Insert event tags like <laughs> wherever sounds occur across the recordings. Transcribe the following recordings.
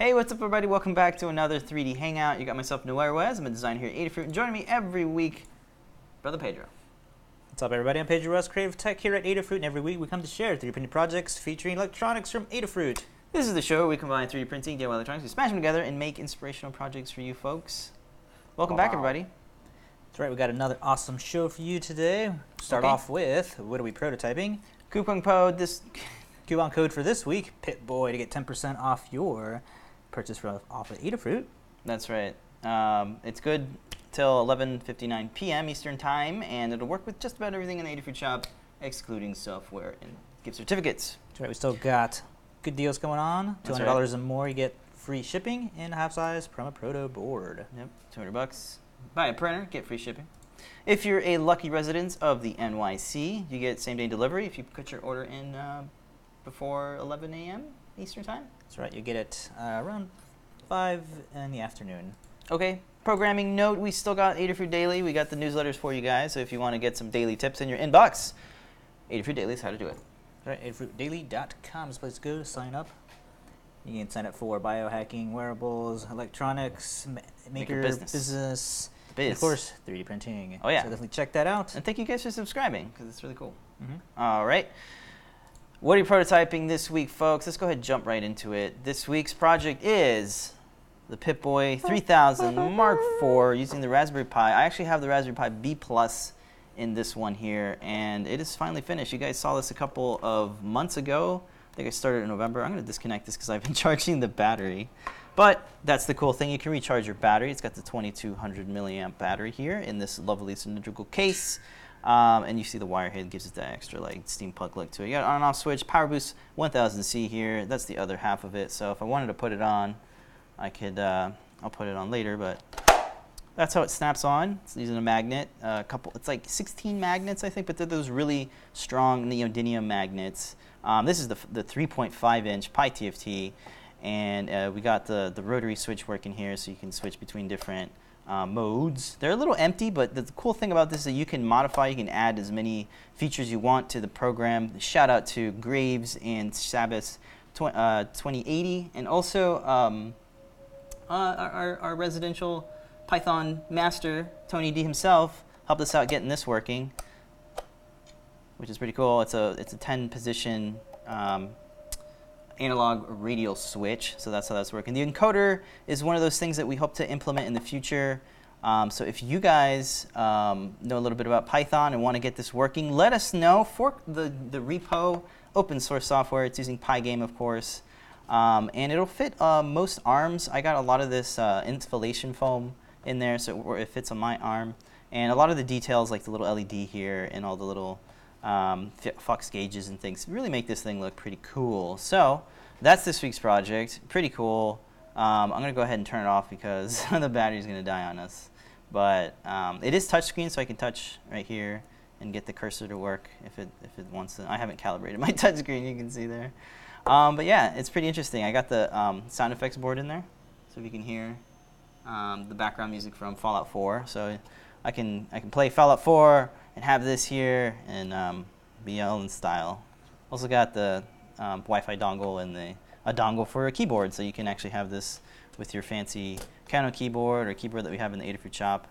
Hey, what's up, everybody? Welcome back to another 3D Hangout. You got myself, Noe Ruiz. I'm a designer here at Adafruit, and joining me every week, Brother Pedro. What's up, everybody? I'm Pedro Ruiz, Creative Tech here at Adafruit, and every week we come to share 3D printing projects featuring electronics from Adafruit. This is the show where we combine 3D printing, DIY electronics, we smash them together, and make inspirational projects for you folks. Welcome back, everybody. That's right, we got another awesome show for you today. Start Okay. off with what are we prototyping? Coupon code. This Coupon code for this week, Pipboy, to get 10% off your purchase from off of Adafruit. That's right. Um, it's good till 11:59 p.m. Eastern Time, and it'll work with just about everything in the Adafruit shop, excluding software and gift certificates. That's right, we still got good deals going on. $200 and more, you get free shipping and a half size Prima Proto board. Yep, 200 bucks. Buy a printer, get free shipping. If you're a lucky resident of the NYC, you get same day delivery if you put your order in uh, before 11 a.m. Eastern Time. That's right, you get it uh, around 5 in the afternoon. Okay, programming note we still got Adafruit Daily. We got the newsletters for you guys, so if you want to get some daily tips in your inbox, Adafruit Daily is how to do it. Right, adafruitdaily.com is the place to go sign up. You can sign up for biohacking, wearables, electronics, ma- maker, business. business, and Biz. of course, 3D printing. Oh, yeah. So definitely check that out. And thank you guys for subscribing, because it's really cool. hmm All right. What are you prototyping this week, folks? Let's go ahead and jump right into it. This week's project is the Pip-Boy 3000 Mark IV using the Raspberry Pi. I actually have the Raspberry Pi B Plus in this one here, and it is finally finished. You guys saw this a couple of months ago. I think I started in November. I'm going to disconnect this because I've been <laughs> charging the battery. But that's the cool thing. You can recharge your battery. It's got the 2200 milliamp battery here in this lovely cylindrical case. Um, and you see the wire head gives it that extra like steampunk look to it. You got on-off switch, Power Boost 1000C here. That's the other half of it. So if I wanted to put it on, I could. Uh, I'll put it on later, but that's how it snaps on. It's using a magnet. A couple. It's like 16 magnets, I think, but they're those really strong neodymium magnets. Um, this is the the 3.5 inch Pi TFT, and uh, we got the the rotary switch working here, so you can switch between different uh, modes. They're a little empty, but the cool thing about this is that you can modify, you can add as many features you want to the program. Shout out to Graves and Sabas tw- uh, 2080, and also um, uh, our, our, our residential Python master, Tony D himself, helped us out getting this working, which is pretty cool. It's a, it's a 10 position um, analog radial switch. So that's how that's working. The encoder is one of those things that we hope to implement in the future. Um, so if you guys um, know a little bit about Python and want to get this working, let us know. Fork the, the repo, open source software. It's using Pygame, of course. Um, and it'll fit uh, most arms. I got a lot of this uh, insulation foam in there, so it fits on my arm. And a lot of the details, like the little LED here and all the little um, Fox gauges and things, really make this thing look pretty cool. So that's this week's project. Pretty cool. Um, I'm going to go ahead and turn it off because <laughs> the battery's going to die on us. But um, it is touchscreen, so I can touch right here and get the cursor to work if it, if it wants to. I haven't calibrated my <laughs> touchscreen, you can see there. Um, but yeah, it's pretty interesting. I got the um, sound effects board in there, so you can hear um, the background music from Fallout 4. So I can I can play Fallout 4 and have this here and um, BL in style. Also got the um, Wi-Fi dongle and the a dongle for a keyboard, so you can actually have this with your fancy Kano keyboard or keyboard that we have in the Adafruit shop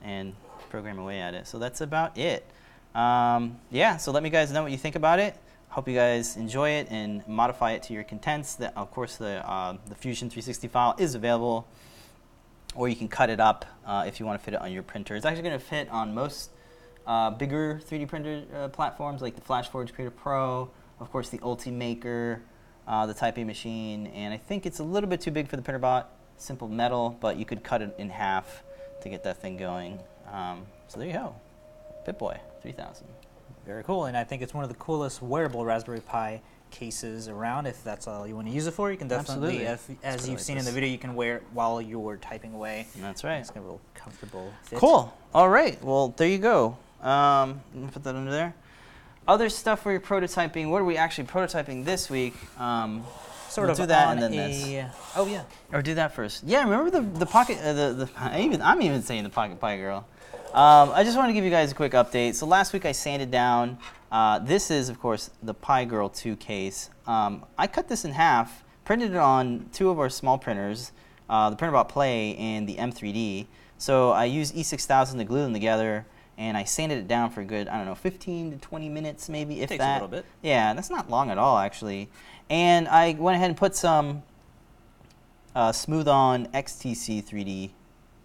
and program away at it. So that's about it. Um, yeah, so let me guys know what you think about it. Hope you guys enjoy it and modify it to your contents. The, of course, the, uh, the Fusion 360 file is available, or you can cut it up uh, if you want to fit it on your printer. It's actually going to fit on most uh, bigger 3D printer uh, platforms like the FlashForge Creator Pro, of course, the Ultimaker, uh, the Type A machine, and I think it's a little bit too big for the Printrbot Simple Metal, but you could cut it in half to get that thing going. Um, so there you go, Pip-Boy 3000. Very cool, and I think it's one of the coolest wearable Raspberry Pi cases around. If that's all you want to use it for, you can definitely, if, as you've seen like in the video, you can wear it while you're typing away. That's right. It's gonna be a real comfortable fit. Cool. All right. Well, there you go. Um, put that under there. Other stuff you're prototyping. What are we actually prototyping this week? Um, Sort We'll of do that and then a, this. Oh yeah. or do that first. Yeah. Remember the the pocket. Uh, the the. I even I'm even saying the pocket pie girl. Um, I just want to give you guys a quick update. So last week I sanded down. Uh, this is of course the PiGRRL 2 case. Um, I cut this in half printed it on two of our small printers, uh, the Printrbot Play and the M3D. So I used E6000 to glue them together, and I sanded it down for a good, I don't know, 15 to 20 minutes maybe, if Takes a that. little bit. Yeah, that's not long at all, actually. And I went ahead and put some uh, Smooth On XTC 3D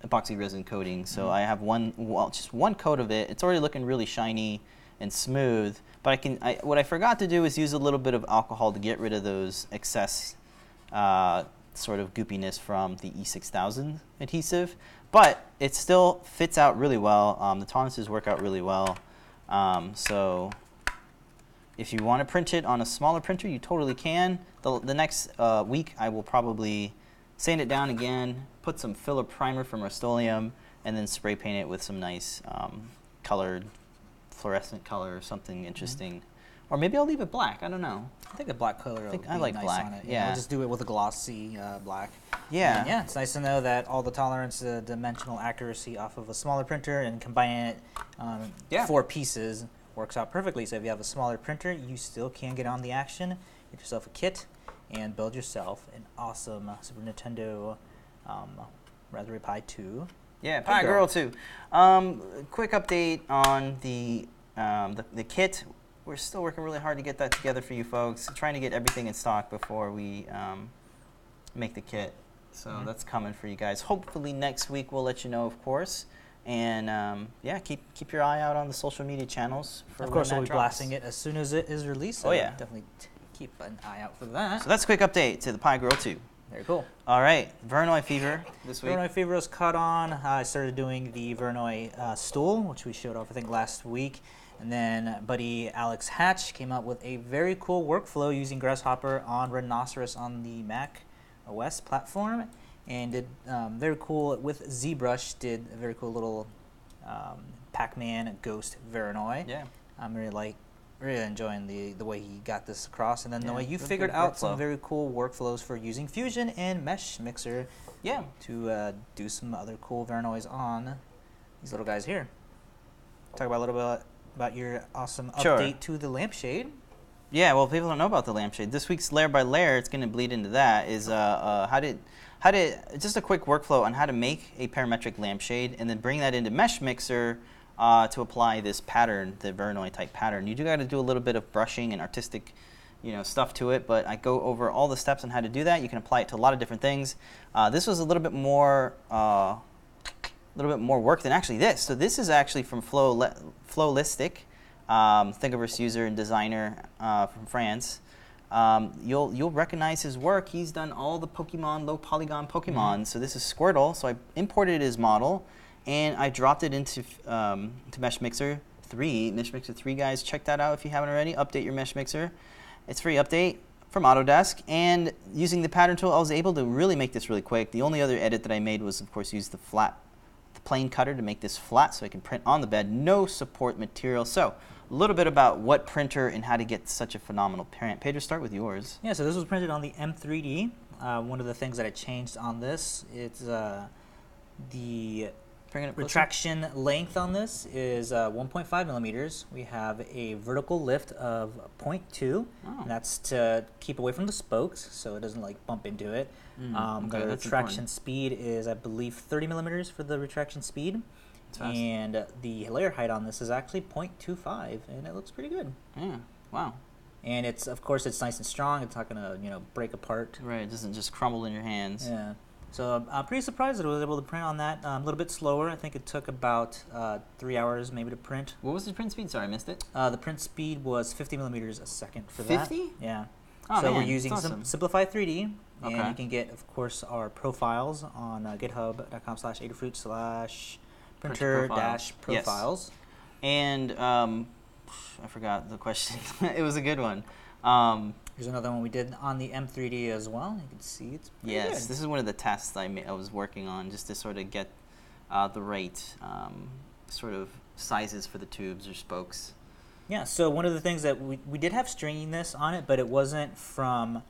epoxy resin coating. So Mhm. I have one, well, just one coat of it. It's already looking really shiny and smooth. But I can, I, what I forgot to do is use a little bit of alcohol to get rid of those excess uh, sort of goopiness from the E6000 adhesive. But it still fits out really well. Um, the tolerances work out really well. Um, so if you want to print it on a smaller printer, you totally can. The, the next uh, week, I will probably sand it down again, put some filler primer from Rust-Oleum, and then spray paint it with some nice um, colored fluorescent color or something interesting. Or maybe I'll leave it black. I don't know. I think the black color. I think will I like nice black, On it. yeah. I'll just do it with a glossy uh, black. Yeah. And yeah, it's nice to know that all the tolerance, uh, dimensional accuracy off of a smaller printer and combining it um, Yeah. four pieces works out perfectly. So if you have a smaller printer, you still can get on the action, get yourself a kit, and build yourself an awesome Super Nintendo um, Raspberry Pi 2. Yeah, PiGRRL. Girl too. Um, quick update on the, um, the the kit. We're still working really hard to get that together for you folks. Trying to get everything in stock before we um, make the kit. So Mhm. that's coming for you guys. Hopefully next week we'll let you know, of course. And um, yeah, keep keep your eye out on the social media channels for of course, we'll be drops. blasting it as soon as it is released. Oh, so yeah. definitely t- keep an eye out for that. So that's a quick update to the PiGRRL 2. Very cool. All right, Voronoi Fever this week. Voronoi Fever is caught on. Uh, I started doing the Voronoi uh, stool, which we showed off, I think, last week. And then buddy Alex Hatch came up with a very cool workflow using Grasshopper on Rhinoceros on the Mac OS platform. And did um, very cool with ZBrush, did a very cool little um, Pac Man Ghost Voronoi. Yeah. I'm really like really enjoying the the way he got this across, and then the way you figured out workflow. some very cool workflows for using Fusion and Mesh Mixer Yeah. to uh, do some other cool Voronois on these little guys here. Talk about a little bit about your awesome Sure. update to the lampshade. Yeah, well, people don't know about the lampshade. This week's layer by layer, it's going to bleed into that. Is uh, uh, how did how to just a quick workflow on how to make a parametric lampshade, and then bring that into Mesh Mixer uh, to apply this pattern, the Voronoi type pattern. You do got to do a little bit of brushing and artistic, you know, stuff to it. But I go over all the steps on how to do that. You can apply it to a lot of different things. Uh, this was a little bit more. Uh, little bit more work than actually this. So this is actually from Flow Flowalistik, um, Thingiverse user and designer uh, from France. Um, you'll you'll recognize his work. He's done all the Pokemon low polygon Pokemon. So this is Squirtle. So I imported his model, and I dropped it into um, to Mesh Mixer three. Mesh Mixer three guys, check that out if you haven't already. Update your Mesh Mixer. It's free update from Autodesk. And using the pattern tool, I was able to really make this really quick. The only other edit that I made was, of course, use the flat plane cutter to make this flat so I can print on the bed. No support material. So a little bit about what printer and how to get such a phenomenal print. Pedro, start with yours. Yeah, so this was printed on the M3D. Uh, one of the things that I changed on this, it's uh, the Bring it up closer. retraction length on this is uh, 1.5 millimeters. We have a vertical lift of 0.2. Oh. And that's to keep away from the spokes, so it doesn't like bump into it. Mm, um, okay, the retraction important. speed is, I believe, 30 millimeters for the retraction speed. And the layer height on this is actually 0.25, and it looks pretty good. Yeah. Wow. And it's, of course, it's nice and strong. It's not gonna, you know, break apart. Right. It doesn't just crumble in your hands. Yeah. So I'm- I'm pretty surprised that I was able to print on that um, a little bit slower. I think it took about uh, three hours maybe to print. What was the print speed? Sorry, I missed it. Uh, the print speed was 50 millimeters a second for that. 50? Yeah. Oh, so man, we're using awesome. Sim- Simplify 3D, and Okay. you can get, of course, our profiles on uh, GitHub.com slash Adafruit slash printer dash profiles. Yes. And um, I forgot the question. <laughs> it was a good one. Um, Here's another one we did on the M3D as well. You can see it's pretty yes, good. this is one of the tests I, ma- I was working on just to sort of get uh, the right um, sort of sizes for the tubes or spokes. Yeah, so one of the things that we, we did have stringiness on it, but it wasn't from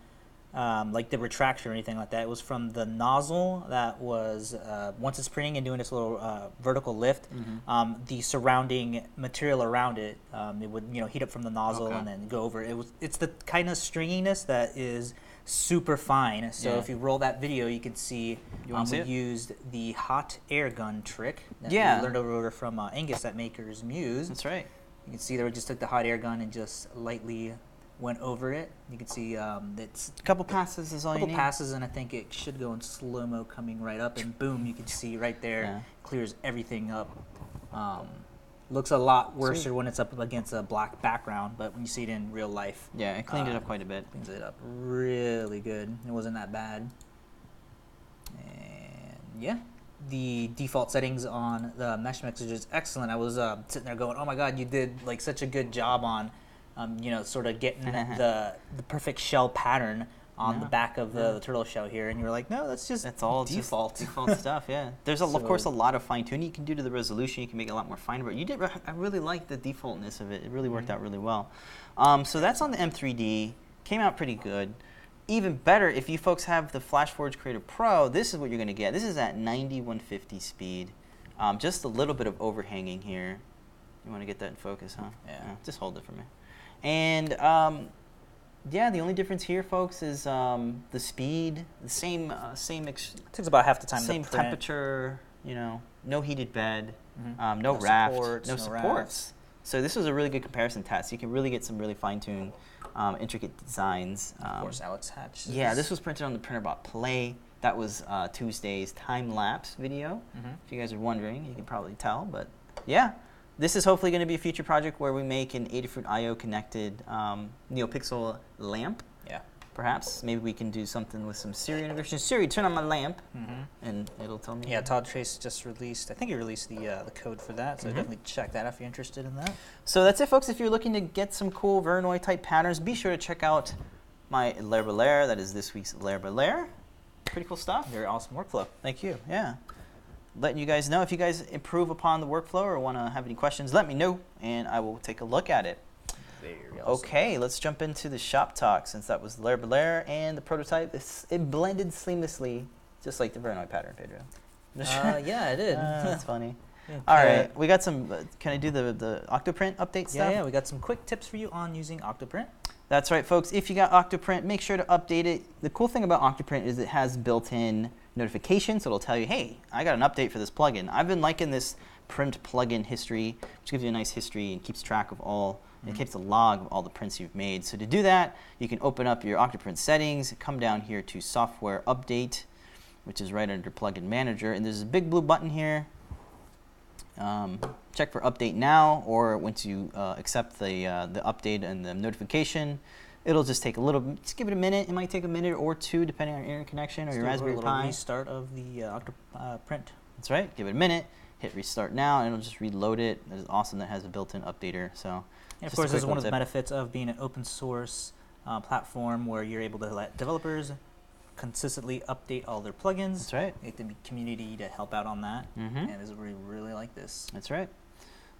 um, like the retraction or anything like that. It was from the nozzle that was, uh, once it's printing and doing this little uh, vertical lift, Mhm. um, the surrounding material around it, um, it would you know heat up from the nozzle Okay. and then go over. It was it's the kind of stringiness that is super fine. So Yeah. if you roll that video, you can see, You um, see we it? used the hot air gun trick that Yeah. we learned over from uh, Angus at Maker's Muse. That's right. You can see that we just took the hot air gun and just lightly went over it. You can see um, it's A couple passes is all a you couple need. passes, and I think it should go in slow mo coming right up, and boom, you can see right there, Yeah. clears everything up. Um, looks a lot worse when it's up against a black background, but when you see it in real life, Yeah, it cleaned it Uh, up quite a bit. cleans it up really good. It wasn't that bad. And yeah, the default settings on the mesh mixer is excellent. I was uh, sitting there going, "Oh my god, you did like such a good job on, um, you know, sort of getting <laughs> the the perfect shell pattern on the back of the, the turtle shell here." And you were like, "No, that's just That's all default." default <laughs> stuff. Yeah. There's a, of course a lot of fine tuning you can do to the resolution. You can make it a lot more fine. But you did. re- I really like the defaultness of it. It really worked Mhm. out really well. Um, so that's on the M3D. Came out pretty good. Even better if you folks have the FlashForge Creator Pro. This is what you're going to get. This is at 9150 speed. Um, just a little bit of overhanging here. You want to get that in focus, huh? Yeah. just hold it for me. And um, yeah, the only difference here, folks, is um, the speed. The same, uh, same, ex- takes about half the time. same temperature. You know, no heated bed, Mhm. um, no, No raft, supports, no no supports. So this was a really good comparison test. You can really get some really fine-tuned, um, intricate designs. Of Um, course, Alex Hatch. yeah, this was printed on the Printrbot Play. That was uh, Tuesday's time lapse video. Mhm. If you guys are wondering, you can probably tell. But yeah, this is hopefully going to be a future project where we make an Adafruit I/O connected um, NeoPixel lamp. Yeah. Perhaps maybe we can do something with some Siri integration. Siri, turn on my lamp, mm-hmm. and it'll tell me. Yeah, Todd Treece just released. I think he released the uh, the code for that, so Mhm. definitely check that out if you're interested in that. So that's it, folks. If you're looking to get some cool Voronoi type patterns, be sure to check out my Layer by Layer. That is this week's Layer by Layer. Pretty cool stuff. Very awesome workflow. Thank you. Yeah. Letting you guys know if you guys improve upon the workflow or want to have any questions, let me know and I will take a look at it. Very awesome. Okay, let's jump into the shop talk since that was Layer by Layer and the prototype. It's, it blended seamlessly, just like the Voronoi pattern, Pedro. Uh, yeah, I did. <laughs> Ah, that's funny. <laughs> Yeah, All uh, we got some. Uh, can I do the the Octoprint update Yeah, stuff? yeah, we got some quick tips for you on using Octoprint. That's right, folks. If you got Octoprint, make sure to update it. The cool thing about Octoprint is it has built-in notifications, so it'll tell you, "Hey, I got an update for this plugin." I've been liking this print plugin history, which gives you a nice history and keeps track of all. It Mhm. keeps a log of all the prints you've made. So to do that, you can open up your Octoprint settings, come down here to Software Update, which is right under Plugin Manager, and there's a big blue button here. Um, check for update now, or once you uh, accept the uh, the update and the notification, it'll just take a little. Just give it a minute. It might take a minute or two, depending on your internet connection or Let's your Raspberry Pi. restart of the uh, Octoprint. That's right. Give it a minute. Hit restart now, and it'll just reload it. It's awesome that it has a built-in updater. So And of course, this is one of the benefits of being an open source uh, platform where you're able to let developers consistently update all their plugins. that's right. Get the community to help out on that. Mm-hmm. And this, we really like this. That's right.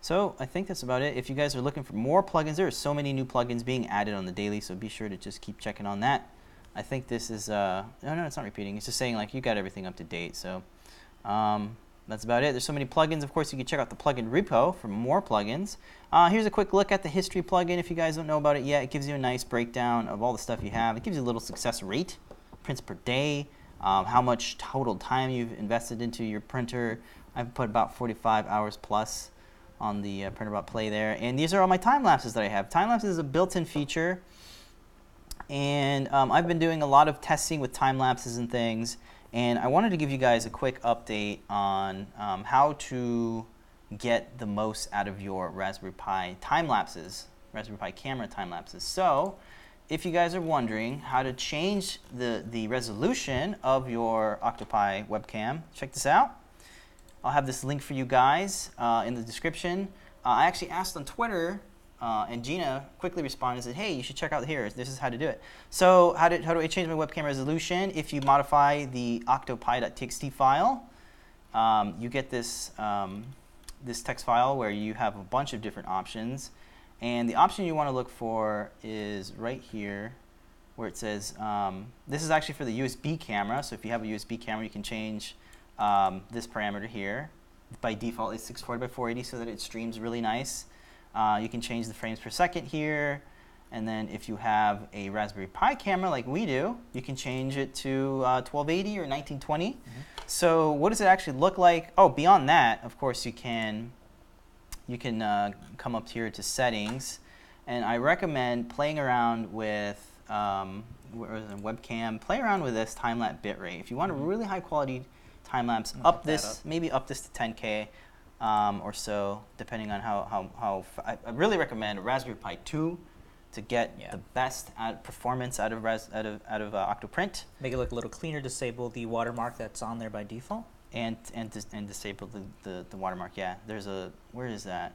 So I think that's about it. If you guys are looking for more plugins, there are so many new plugins being added on the daily, so be sure to just keep checking on that. I think this is uh no no it's not repeating. It's just saying like you got everything up to date. So um, that's about it. There's so many plugins. Of course, you can check out the plugin repo for more plugins. Uh, here's a quick look at the history plugin. If you guys don't know about it yet, it gives you a nice breakdown of all the stuff you have. It gives you a little success rate, prints per day, um, how much total time you've invested into your printer. I've put about 45 hours plus on the uh, Printrbot Play there. And these are all my time lapses that I have. Time lapse is a built-in feature, and um, I've been doing a lot of testing with time lapses and things. And I wanted to give you guys a quick update on um, how to get the most out of your Raspberry Pi time lapses, Raspberry Pi camera time lapses. So, if you guys are wondering how to change the, the resolution of your Octopi webcam, check this out. I'll have this link for you guys uh, in the description. Uh, I actually asked on Twitter, uh, and Gina quickly responded and said, "Hey, you should check out here. This is how to do it." So, how, did, how do I change my webcam resolution? If you modify the octopi.txt file, um, you get this um, this text file where you have a bunch of different options, and the option you want to look for is right here, where it says um, this is actually for the USB camera. So, if you have a USB camera, you can change um, this parameter here. By default, it's 640 by 480 so that it streams really nice. Uh, you can change the frames per second here. And then if you have a Raspberry Pi camera like we do, you can change it to uh, 1280 or 1920. So what does it actually look like? Oh, beyond that, of course, you can you can uh, come up here to settings, and I recommend playing around with um, where is it, webcam. Play around with this time lapse bitrate. If you want a really high quality time lapse, up this up. maybe up this to 10k um, or so, depending on how how, how f- I, I really recommend Raspberry Pi 2 to get Yeah. the best out performance out of res, out of out of uh, Octoprint Make it look a little cleaner. Disable the watermark that's on there by default. and and dis- and disable the, the, the watermark. Yeah, there's a where is that?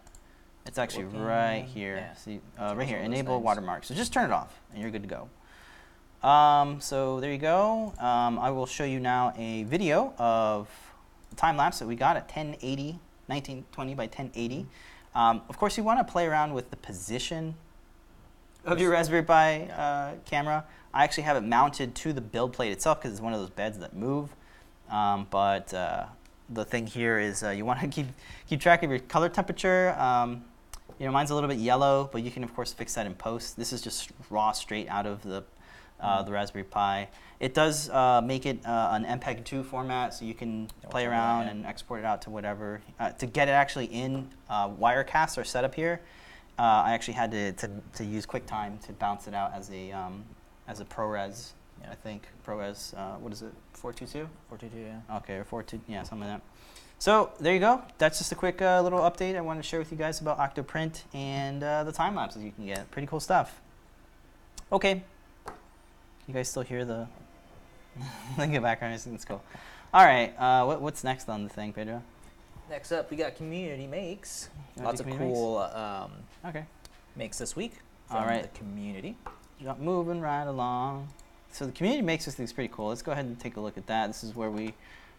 It's actually Looking- right here. yeah. See, uh, right here. Enable watermark. So just turn it off, and you're good to go. Um, so there you go. Um, I will show you now a video of the time lapse that we got at 1080, 1920 by 1080. Um, of course, you want to play around with the position of your Raspberry Pi uh, camera. I actually have it mounted to the build plate itself because it's one of those beds that move. Um, but uh, the thing here is uh, you <laughs> want to keep keep track of your color temperature. Um, you know, mine's a little bit yellow, but you can of course fix that in post. This is just raw, straight out of the uh, the Raspberry Pi. It does uh, make it uh, an MPEG-2 format, so you can play around and export it out to whatever. Uh, to get it actually in uh, Wirecast or setup here, uh, I actually had to, to, to use QuickTime to bounce it out as a um, as a ProRes. Yeah. I think ProRes. Uh, what is it? 422. 422, yeah. Okay, or 42. Yeah, something like that. So there you go. That's just a quick uh, little update I wanted to share with you guys about Octoprint and uh, the time lapses you can get. Pretty cool stuff. Okay. You guys still hear the <laughs> the good background? It's cool. All right. Uh, what, what's next on the thing, Pedro? Next up, we got Community Makes. Wanna Lots of community cool um, makes? Okay. makes this week All right. the community. Jump moving right along. So the community makes this thing's pretty cool. Let's go ahead and take a look at that. This is where we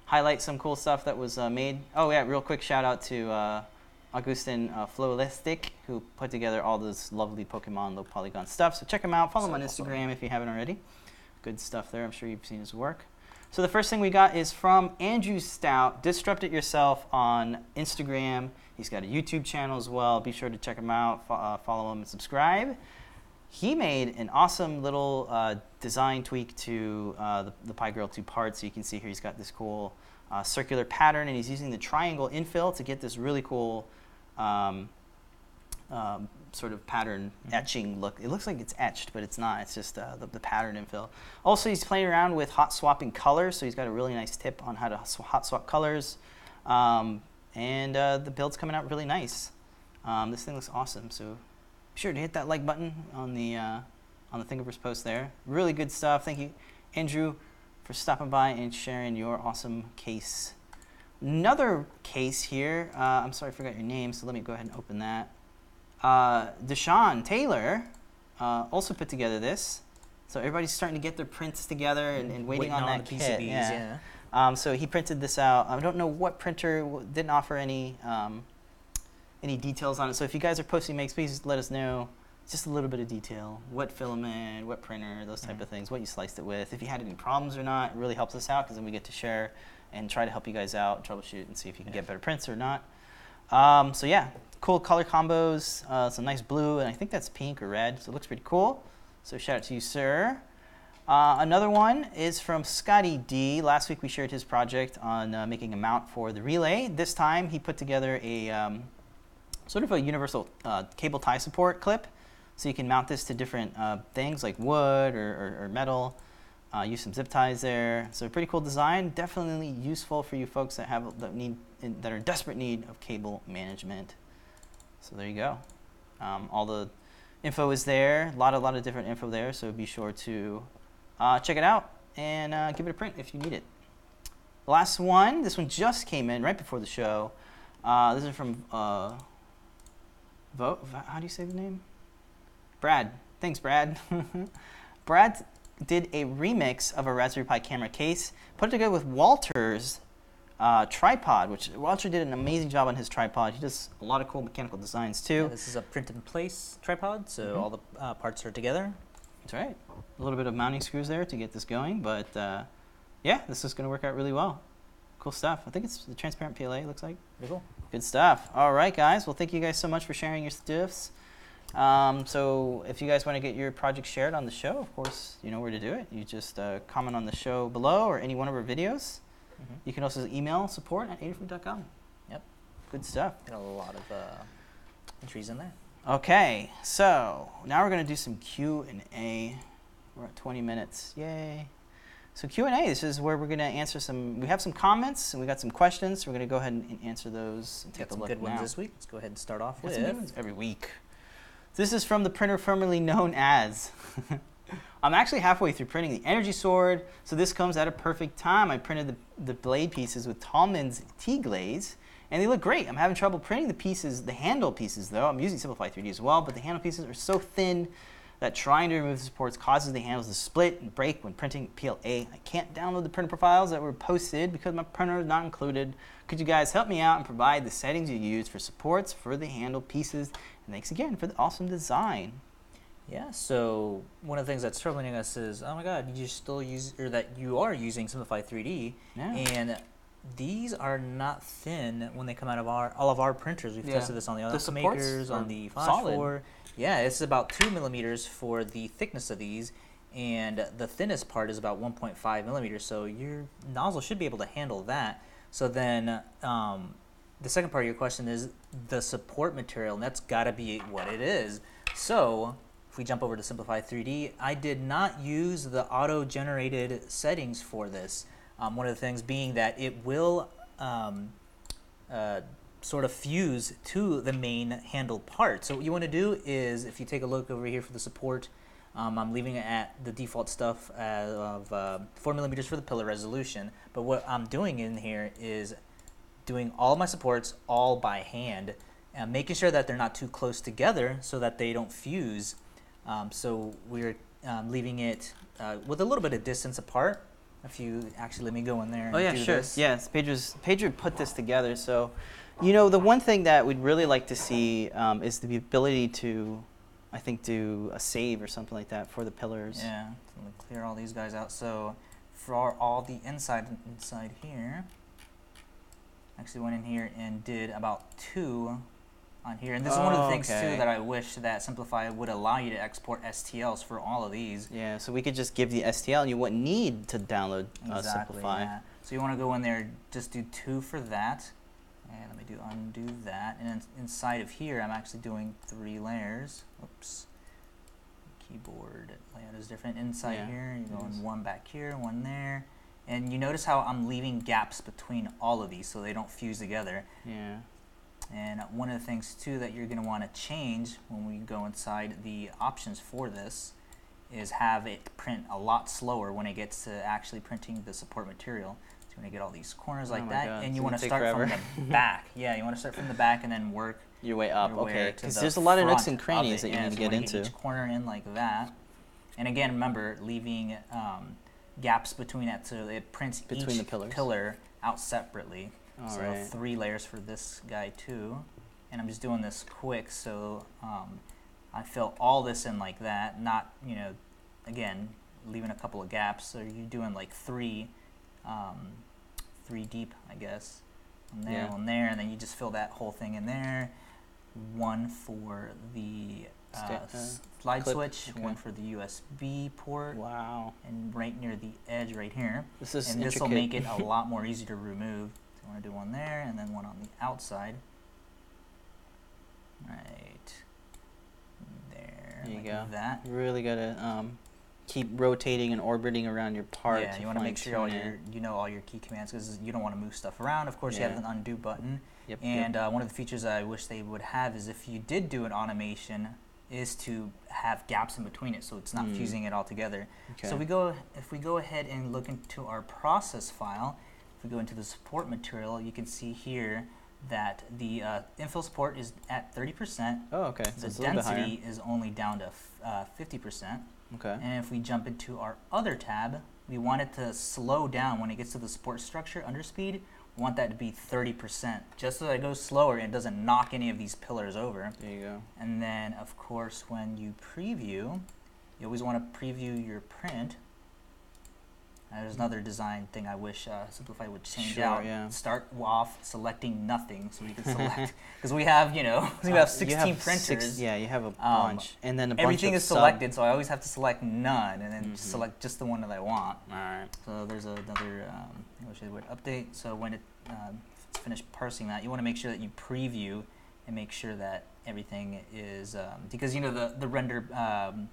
highlight some cool stuff that was uh, made. Oh yeah, real quick shout out to uh, Augustin uh, Flowalistik who put together all this lovely Pokemon low polygon stuff. So check him out. Follow him So on awesome. Instagram if you haven't already. Good stuff there. I'm sure you've seen his work. So the first thing we got is from Andrew Stout. Disrupt it yourself on Instagram. He's got a YouTube channel as well. Be sure to check him out. Fo- uh, follow him and subscribe he made an awesome little uh, design tweak to uh, the, the PiGRRL 2 part. So you can see here he's got this cool uh, circular pattern, and he's using the triangle infill to get this really cool um, um, sort of pattern Mhm. etching look. It looks like it's etched, but it's not. It's just uh, the, the pattern infill. Also, he's playing around with hot swapping colors, so he's got a really nice tip on how to hot swap colors. Um, and uh, the build's coming out really nice. Um, this thing looks awesome. So be sure to hit that like button on the uh, on the Thingiverse post there. Really good stuff. Thank you, Andrew, for stopping by and sharing your awesome case. Another case here. Uh, I'm sorry, I forgot your name, so let me go ahead and open that. Uh, Deshaun Taylor uh, also put together this. So everybody's starting to get their prints together and, and waiting, on, that kit. PCBs. yeah. yeah. Um, so he printed this out. I don't know what printer w- didn't offer any um, any details on it. So if you guys are posting makes, please let us know just a little bit of detail. What filament, what printer, those type Mhm. of things. What you sliced it with. If you had any problems or not, it really helps us out because then we get to share and try to help you guys out, troubleshoot, and see if you can Yeah. get better prints or not. Um, so yeah, cool color combos. Uh, some nice blue, and I think that's pink or red. So it looks pretty cool. So shout out to you, sir. Uh, another one is from Scotty D. Last week we shared his project on uh, making a mount for the relay. This time he put together a um, sort of a universal uh, cable tie support clip. So you can mount this to different uh, things like wood or, or, or metal. Uh, use some zip ties there. So pretty cool design. Definitely useful for you folks that have that need that are in desperate need of cable management. So there you go. Um, all the info is there. A lot, a lot of different info there. So be sure to uh, check it out and uh, give it a print if you need it. The last one, this one just came in right before the show. Uh, this is from uh, Vo- How do you say the name? Brad. Thanks, Brad. <laughs> Brad did a remix of a Raspberry Pi camera case, put it together with Walter's uh, tripod, which Walter did an amazing job on his tripod. He does a lot of cool mechanical designs too. Yeah, this is a print in place tripod, so Mhm. all the uh, parts are together. That's right. A little bit of mounting screws there to get this going, but uh, yeah, this is going to work out really well. Cool stuff. I think it's the transparent PLA. It looks like Pretty cool. good stuff. All right, guys. Well, thank you guys so much for sharing your stuffs. Um, so if you guys want to get your project shared on the show, of course, you know where to do it. You just uh, comment on the show below or any one of our videos. Mhm. You can also email support at adafruit.com. Yep. Good stuff. Got a lot of uh, entries in there. Okay, so now we're gonna do some Q and A. We're at 20 minutes. Yay! So Q and A. This is where we're gonna answer some. We have some comments and we got some questions. So We're gonna go ahead and, and answer those and take a some look good now. ones this week. Let's go ahead and start off with. some good ones every week. This is from the printer formerly known as. <laughs> I'm actually halfway through printing the Energy Sword, so this comes at a perfect time. I printed the, the blade pieces with Taulman's T-Glase, and they look great. I'm having trouble printing the pieces, the handle pieces though. I'm using Simplify 3D as well, but the handle pieces are so thin that trying to remove the supports causes the handles to split and break when printing PLA. I can't download the printer profiles that were posted because my printer is not included. Could you guys help me out and provide the settings you use for supports for the handle pieces? And thanks again for the awesome design. Yeah, so one of the things that's troubling us is, oh my god, you still use, or that you are using Simplify 3D, Yeah. and these are not thin when they come out of our all of our printers. We've Yeah. tested this on the The other makers, on the. 4. Yeah, it's about two millimeters for the thickness of these, and the thinnest part is about 1.5 millimeters. So your nozzle should be able to handle that. So then, um, the second part of your question is the support material, and that's got to be what it is. So if we jump over to Simplify 3D, I did not use the auto-generated settings for this. Um, one of the things being that it will um, uh, sort of fuse to the main handle part. So what you want to do is, if you take a look over here for the support, um, I'm leaving it at the default stuff of uh, 4 millimeters for the pillar resolution. But what I'm doing in here is doing all my supports all by hand, and making sure that they're not too close together so that they don't fuse. Um, so we're um, leaving it uh, with a little bit of distance apart. If you actually let me go in there and Oh yeah, sure. this. Yes, Pedro's Pedro put this together. So, you know, the one thing that we'd really like to see um, is the ability to, I think, do a save or something like that for the pillars. Yeah, let me clear all these guys out. So for all the inside inside here, actually went in here and did about two on here. And this is one of the Oh, things okay. too that I wish that Simplify would allow you to export STLs for all of these. Yeah, so we could just give the STL, and you wouldn't need to download uh, Exactly. Simplify. yeah. So you want to go in there, just do two for that. And let me do undo that. And inside of here, I'm actually doing three layers. Oops. Keyboard layout is different. Inside Yeah, here, you're it going one back here, one there. And you notice how I'm leaving gaps between all of these so they don't fuse together. Yeah. And one of the things too that you're going to want to change when we go inside the options for this is have it print a lot slower when it gets to actually printing the support material. So you want to get all these corners Oh like my that, God, and you want to start forever. from the <laughs> back. Yeah, you want to start from the back and then work Your way up, your okay. Because the there's a lot of nooks and crannies that you Yeah, need so to get into. each corner in like that. And again, remember leaving um, gaps between it so it prints Between each the pillars. pillar out separately. All so right. three layers for this guy too. And I'm just doing this quick so um, I fill all this in like that, not, you know, again, leaving a couple of gaps. So you're doing like three, um, three deep, I guess. One there, Yeah. one there, and then you just fill that whole thing in there. One for the Sta- uh, slide clip, switch, okay. one for the USB port, Wow. and right near the edge right here This is and this will make it a <laughs> lot more easy to remove. So I want to do one there and then one on the outside. Right there. There you like go. That. You really gotta um, keep rotating and orbiting around your part. yeah, you want to make sure all your you know all your key commands because you don't want to move stuff around. Of course, you have an undo button. Yep, And uh, one of the features I wish they would have is if you did do an automation, is to have gaps in between it so it's not Mm. fusing it all together. okay. So we go if we go ahead and look into our process file, if we go into the support material, you can see here that the uh, infill support is at 30%. oh, okay. The it's a bit density is only down to f- uh, 50%. Okay. And if we jump into our other tab, we want it to slow down when it gets to the support structure under speed. Want that to be 30%, just so that it goes slower and it doesn't knock any of these pillars over. There you go. And then, of course, when you preview, you always want to preview your print. There's another design thing I wish uh, Simplify would change Sure, out. yeah. Start off selecting nothing, so we can <laughs> select because we have you know <laughs> we have 16 six- printers. yeah, you have a Um, bunch, and then a bunch Everything of is selected, so I always have to select none, and then Mhm. just select just the one that I want. All right. So there's another um, I wish I would update. So when it um, it's finished parsing that, you want to make sure that you preview and make sure that everything is um, because you know the the render um,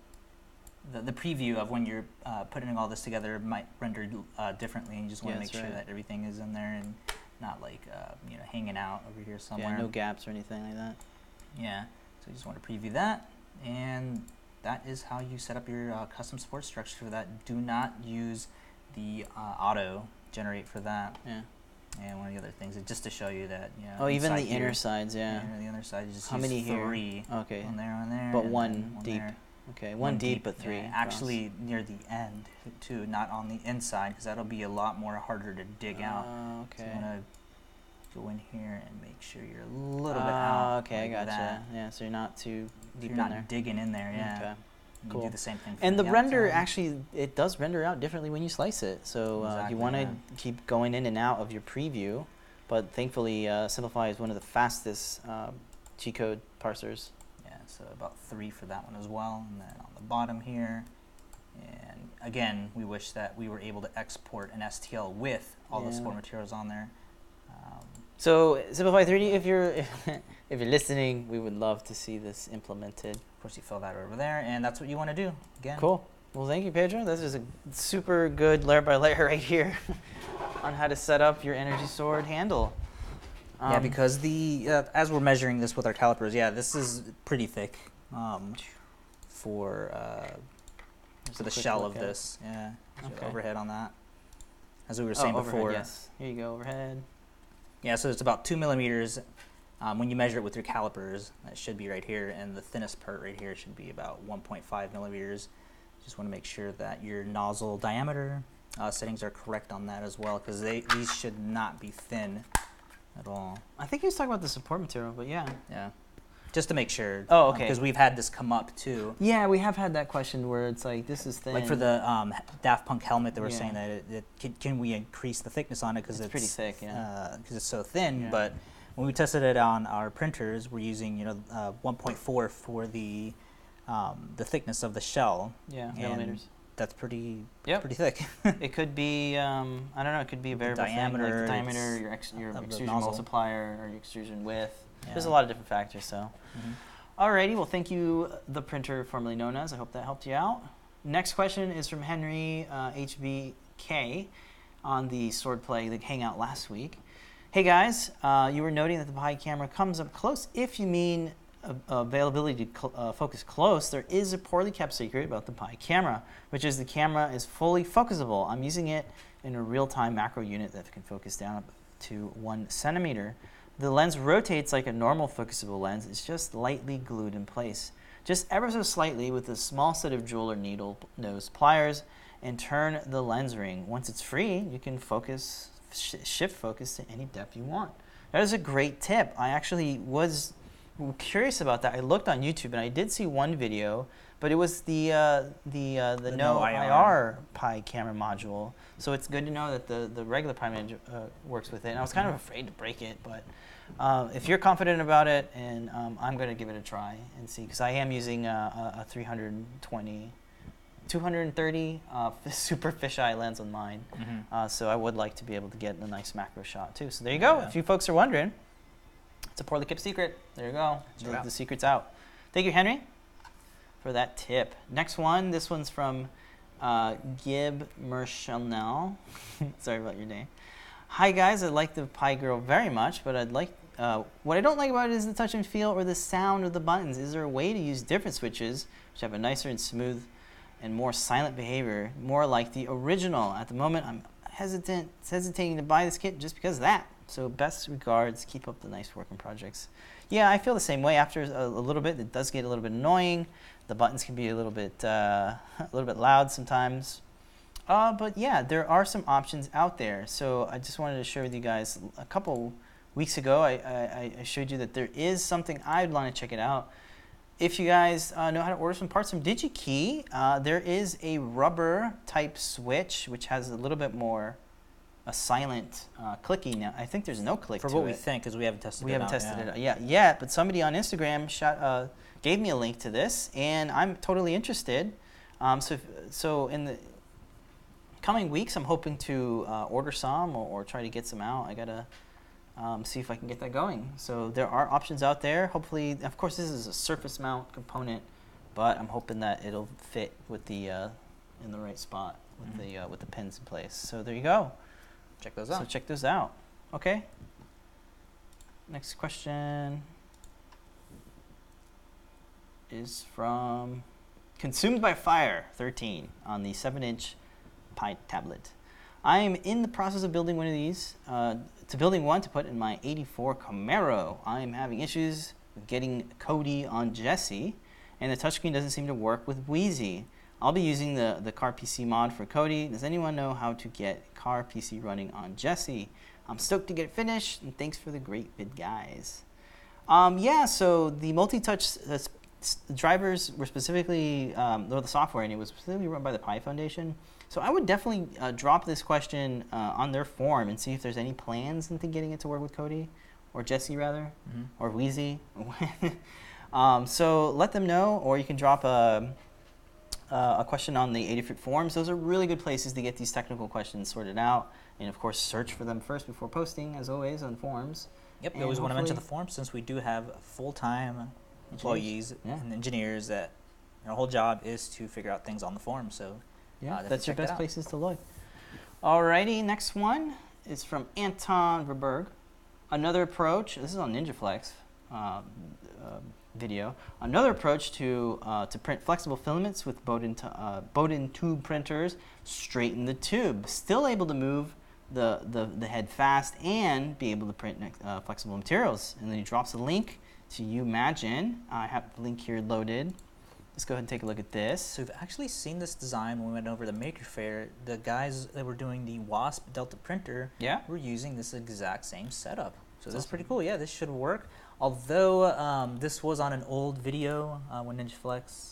the, the preview of when you're uh, putting all this together might render uh, differently, and you just want Yeah, to make that's sure right. that everything is in there and not like uh, you know hanging out over here somewhere. Yeah, no gaps or anything like that. Yeah, so you just want to preview that, and that is how you set up your uh, custom support structure for that. Do not use the uh, auto generate for that. Yeah. And one of the other things just to show you that you know. Oh, even the inside inner sides, yeah. the other side, just How many here? three. Okay. One there, one there. But one deep. there. Okay, one, deep, but three. across. actually, near the end too, not on the inside, because that'll be a lot more harder to dig out. Oh, So okay. you want to go in here and make sure you're a little bit Ah, out. okay, like I gotcha. that. Yeah, so you're not too deep You're not there. digging in there, yeah. Okay. You Cool. do the same thing. For And the render outside. actually it does render out differently when you slice it. So uh, Exactly, you want to yeah. keep going in and out of your preview, but thankfully uh, Simplify is one of the fastest uh, G code parsers. So about three for that one as well. And then on the bottom here, and again, we wish that we were able to export an STL with all the Yeah. support materials on there. Um, So Simplify 3D, if you're <laughs> if you're listening, we would love to see this implemented. of course, you fill that over there, and that's what you want to do. Again, Cool. Well, thank you, Pedro. This is a super good layer by layer <laughs> right here <laughs> on how to set up your Energy Sword handle. Yeah, Um, because the uh, as we're measuring this with our calipers, yeah, this is pretty thick um, for uh, for the shell of at it. this. Yeah, Okay. overhead on that. As we were saying Oh, saying overhead, before, yes. Here you go, overhead. Yeah, so it's about two millimeters. Um, when you measure it with your calipers, that should be right here, and the thinnest part right here should be about 1.5 millimeters. Just want to make sure that your nozzle diameter uh, settings are correct on that as well, because these should not be thin at all. I think he was talking about the support material, but yeah. Yeah, just to make sure. Oh, okay. Because we've had this come up too. Yeah, we have had that question where it's like this is thin. Like for the um, Daft Punk helmet, they were Yeah. saying that it, it, can, can we increase the thickness on it because It's it's, pretty thick, yeah. because it's so thin. Yeah. But when we tested it on our printers, we're using you know uh, 1.4 for the um, the thickness of the shell. yeah millimeters. That's pretty Yep. pretty thick. <laughs> It could be um, I don't know. It could be a variable thing, diameter, like the diameter, your ex- your extrusion multiplier, or your extrusion width. There's a lot of different factors. So, Mhm. alrighty. Well, thank you, the printer formerly known as. I hope that helped you out. Next question is from Henry uh, HBK on the Swordplay the Hangout last week. Hey guys, uh, you were noting that the Pi camera comes up close. If you mean availability to uh, focus close, there is a poorly kept secret about the Pi camera, which is the camera is fully focusable. I'm using it in a real-time macro unit that can focus down up to one centimeter. The lens rotates like a normal focusable lens. It's just lightly glued in place. Just ever so slightly with a small set of jewel or needle nose pliers and turn the lens ring. Once it's free, you can focus, sh- shift focus to any depth you want. That is a great tip. I actually was curious about that. I looked on YouTube and I did see one video, but it was the uh, the uh, the, The no, no IR. IR. Pi camera module. So it's good to know that the the regular Pi module uh, works with it. And I was kind of afraid to break it, but uh, if you're confident about it, and um, I'm going to give it a try and see because I am using a, a 320. 230 uh, <laughs> super fisheye lens on mine, Mhm. uh, so I would like to be able to get a nice macro shot too. So there you go. Yeah. If you folks are wondering, it's a poorly kept secret. There you go. The, the secret's out. Thank you, Henry, for that tip. Next one. This one's from uh, Gib Merchanel. <laughs> Sorry about your name. Hi guys, I like the PiGRRL very much, but I'd like uh, what I don't like about it is the touch and feel or the sound of the buttons. Is there a way to use different switches which have a nicer and smooth and more silent behavior, more like the original? At the moment, I'm hesitant, hesitating to buy this kit just because of that. So best regards. Keep up the nice work and projects. Yeah, I feel the same way. After a, a little bit, it does get a little bit annoying. The buttons can be a little bit uh, <laughs> a little bit loud sometimes. Uh, but yeah, there are some options out there. So I just wanted to share with you guys a couple weeks ago. I, I, I showed you that there is something I'd want to check it out. if you guys uh, know how to order some parts from DigiKey, uh, there is a rubber type switch which has a little bit more a silent uh, clicking. Now, I think there's no click For to what we think, because we haven't tested we it haven't out, tested yeah. it yet, yet, but somebody on Instagram shot, uh, gave me a link to this, and I'm totally interested. Um, so, if, so in the coming weeks, I'm hoping to uh, order some or, or try to get some out. I gotta um, see if I can get that going. So there are options out there. Hopefully, of course, this is a surface mount component, but I'm hoping that it'll fit with the uh, in the right spot with Mhm. the uh, with the pins in place. So there you go. Check those out. So check those out. Okay. Next question is from Consumed by Fire 13 on the 7 inch Pi tablet. I am in the process of building one of these, uh, to building one to put in my 84 Camaro. I am having issues with getting Kodi on Jessie, and the touchscreen doesn't seem to work with Wheezy. I'll be using the, the car PC mod for Kodi. Does anyone know how to get car PC running on Jessie? I'm stoked to get it finished, and thanks for the great vid, guys. Um, yeah, so the multi-touch uh, drivers were specifically, um, or the software, and it was specifically run by the Pi Foundation. So I would definitely uh, drop this question uh, on their forum and see if there's any plans into getting it to work with Kodi, or Jessie rather, Mhm. or Wheezy. <laughs> um, so let them know, or you can drop a, uh, a question on the Adafruit forums. Those are really good places to get these technical questions sorted out. And of course, search for them first before posting, as always, on forums. Yep, we And always want to mention the forums since we do have full-time employees Yeah. and engineers that their whole job is to figure out things on the forum. So Yeah, Uh, that's your that best places to look. Alrighty, next one is from Anton Verberg. Another approach. This is on NinjaFlex uh, video. Another approach to uh, to print flexible filaments with Bowden uh, Bowden tube printers. Straighten the tube. Still able to move the, the, the head fast and be able to print uh, flexible materials. And then he drops a link to YouMagine. I have the link here loaded. Let's go ahead and take a look at this. So we've actually seen this design when we went over the Maker Faire. The guys that were doing the Wasp Delta printer Yeah. were using this exact same setup. So this is Awesome. pretty cool. Yeah, this should work. Although um, this was on an old video uh, when NinjaFlex,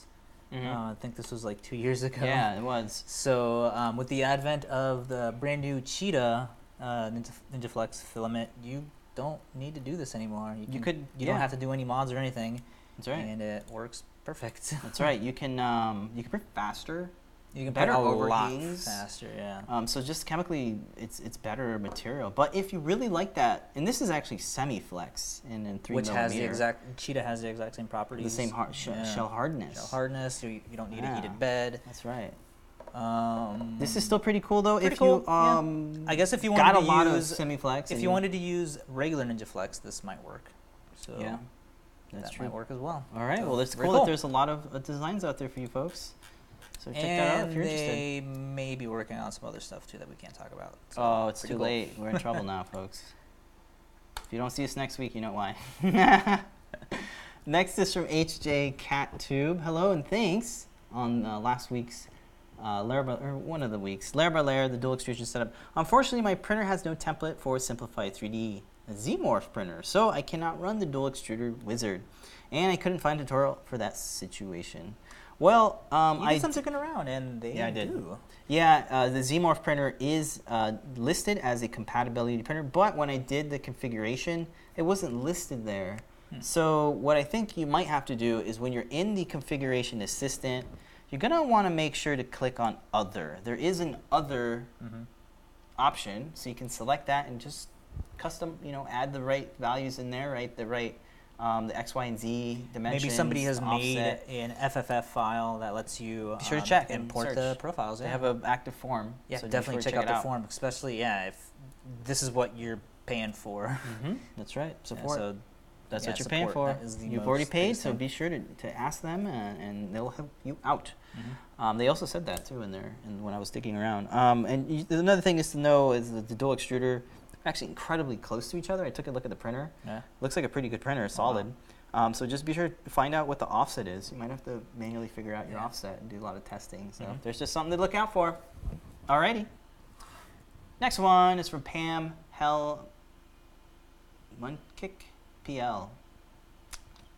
Mhm. uh, I think this was like two years ago. Yeah, it was. So um, with the advent of the brand new Cheetah uh, Ninja, NinjaFlex filament, you don't need to do this anymore. You, You could- You yeah. don't have to do any mods or anything, That's right. and it works perfect. That's <laughs> right. You can um, you can print faster. You can Better a overhangs. faster. Yeah. Um, so just chemically, it's it's better material. But if you really like that, and this is actually semi-flex in, in three Which has the exact Cheetah has the exact same properties. the same har- sh- Yeah. shell hardness. Shell hardness. You, you don't need a heated bed. That's right. Um, This is still pretty cool though. Pretty if cool, you yeah. um, I guess if you got wanted a to lot use of semi-flex, if you wanted to use regular NinjaFlex, this might work. So yeah, that's that true. might work as well. All right. So, well, it's cool, cool. that there's a lot of uh, designs out there for you folks. So check that out and if you're interested. they may be working on some other stuff too that we can't talk about. So, Oh, it's too cool. late. We're in trouble now, <laughs> folks. If you don't see us next week, you know why. <laughs> next is from HJ Cat Tube. Hello and thanks on uh, last week's uh, layer by, or one of the weeks layer by layer the dual extrusion setup. Unfortunately, my printer has no template for Simplify3D Zmorph printer, so I cannot run the dual extruder wizard, and I couldn't find a tutorial for that situation. Well, um, You I did some looking around, and they Yeah, I did. do. yeah, uh, the Zmorph printer is uh, listed as a compatibility printer, but when I did the configuration, it wasn't listed there. Hmm. So what I think you might have to do is when you're in the configuration assistant, you're gonna want to make sure to click on other. There is an other Mm-hmm. option, so you can select that and just custom, you know, add the right values in there, right? The right, um, the X, Y, and Z dimensions. Maybe somebody has made offset. an FFF file that lets you Be sure to um, check and import search. the profiles. They yeah. have an active form. yeah, so definitely sure to check, out the form, especially yeah if this is what you're paying for. hmm <laughs> That's right. Yeah, Support. so That's yeah, what you're paying for. that is the You've already paid, so be sure to, to ask them, and, and they'll help you out. Mhm. Um, they also said that too in there, and when I was digging around. Um, and you, another thing is to know is that the dual extruder actually incredibly close to each other. I took a look at the printer. Yeah. Looks like a pretty good printer, wow. solid. Um, so just be sure to find out what the offset is. You might have to manually figure out your Yeah. offset and do a lot of testing. So Mhm. there's just something to look out for. Alrighty. Next one is from Pam Hell Munkick PL